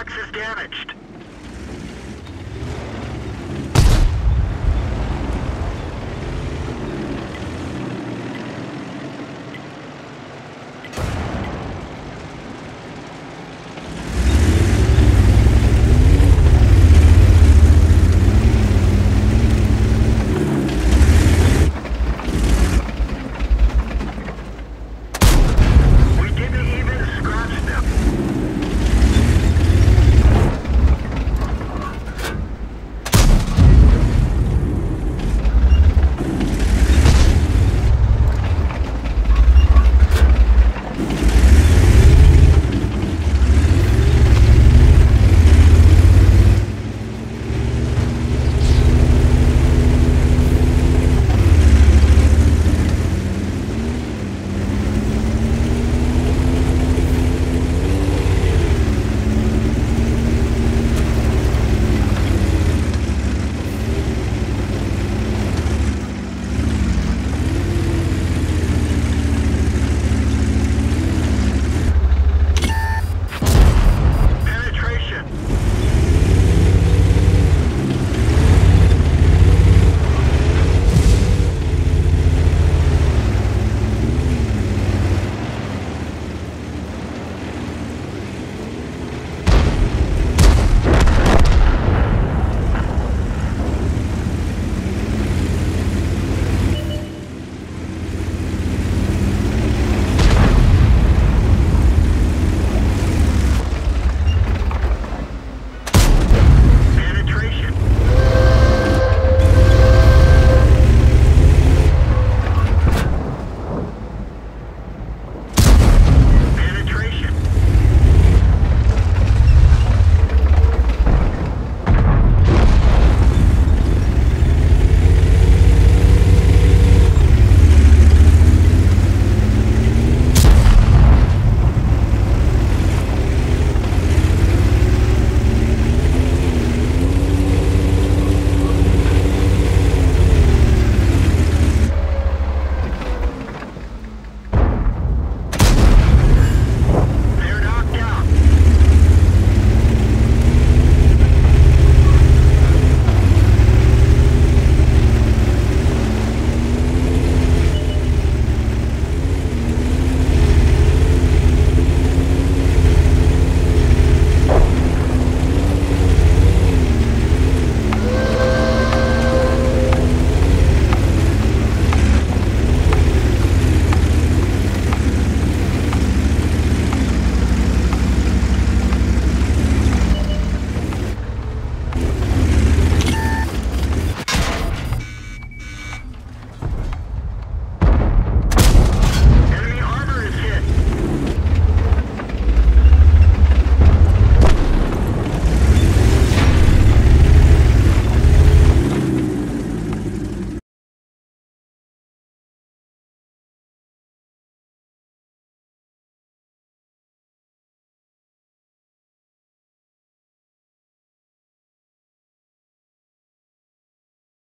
box is damaged.